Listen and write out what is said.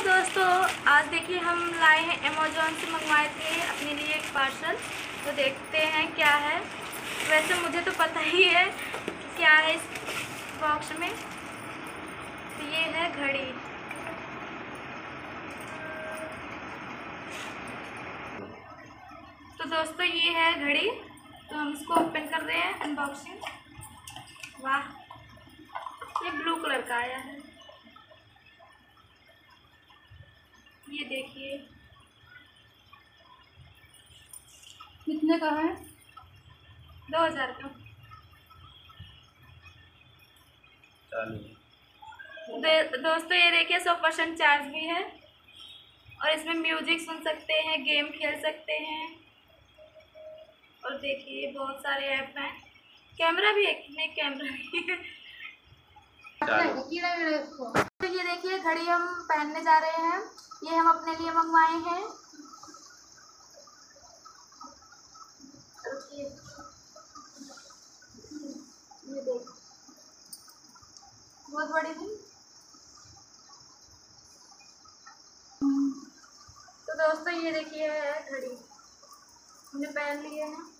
दोस्तों, आज देखिए हम लाए हैं अमेजोन से मंगवाए थे अपने लिए एक पार्सल तो देखते हैं क्या है। वैसे मुझे तो पता ही है क्या है इस बॉक्स में। तो ये है घड़ी। तो दोस्तों, ये है घड़ी। तो हम इसको ओपन कर रहे हैं अनबॉक्सिंग वाह, ये ब्लू कलर का आया है। ये देखिए। कितने का है? दो हज़ार का। दोस्तों ये देखिए सौ परसेंट चार्ज भी है। और इसमें म्यूज़िक सुन सकते हैं गेम खेल सकते हैं। और देखिए बहुत सारे ऐप हैं। कैमरा भी है? नहीं कैमरा भी है ये देखिए, घड़ी हम पहनने जा रहे हैं। ये हम अपने लिए मंगवाए हैं। ये देखो। बहुत बड़ी थी। तो दोस्तों, ये देखिए, है घड़ी। हमने पहन लिए हैं।